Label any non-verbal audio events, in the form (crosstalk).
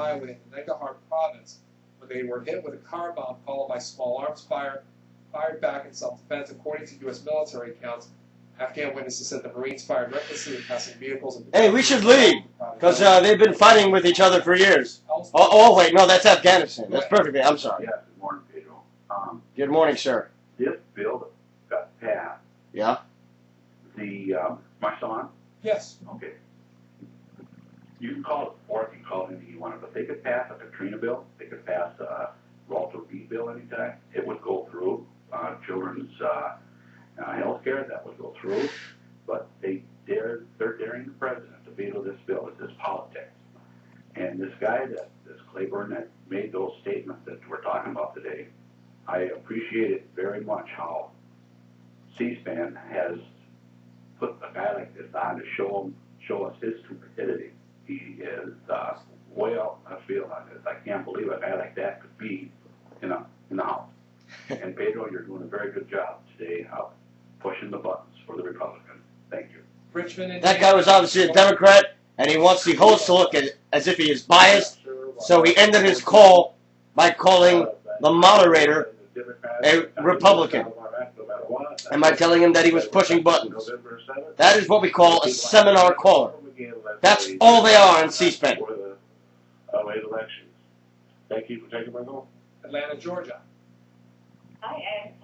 highway in Nangarhar province when they were hit with a car bomb followed by small arms fire, fired back in self-defense. According to U.S. military accounts, Afghan witnesses said the Marines fired recklessly at passing vehicles. And Hey, we should leave because uh, they've been fighting with each other for years. Oh, oh, wait, no, that's Afghanistan. That's perfectly. I'm sorry. Yeah, good morning, Pedro. Um, Good morning, sir. this bill got passed, Yeah. the, um, my son, Yes. okay. You can call it fourth, you can call it anything you want, but they could pass a Katrina bill, they could pass a Walter Reed bill anytime. It would go through, uh, children's, uh, uh, healthcare, that would go through. But they dare, they're daring the president to veto this bill, it's just politics. And this guy that, this Claiborne that made those statements that we're talking about today, I appreciate it very much how C-SPAN has put a guy like this on to show him, show us his stupidity. He is uh, way out left field on this. I can't believe a guy like that could be in a in the house. (laughs) and Pedro, you're doing a very good job today of pushing the buttons for the Republicans. Thank you. Richmond. That guy was obviously a Democrat, and he wants the host to look at, as if he is biased. So he ended his call by calling the moderator a Republican. Am I telling him that he was pushing buttons. That is what we call a seminar caller. That's all they are on C-SPAN. For the uh, late elections. Thank you for taking my call. Atlanta, Georgia. Hi, Ed.